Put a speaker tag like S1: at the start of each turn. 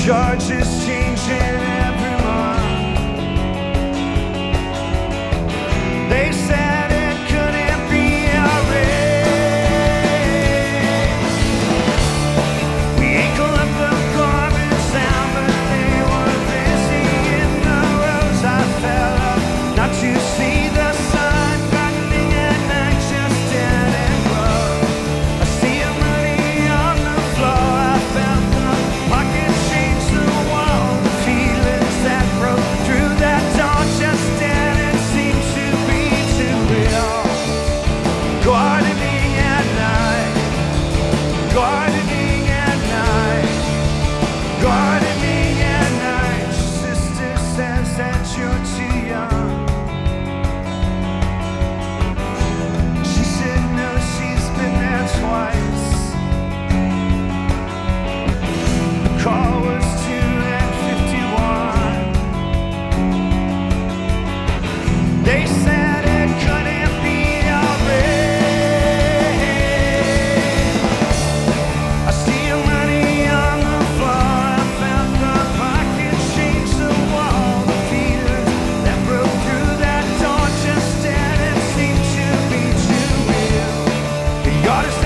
S1: Charges changing gardening You're just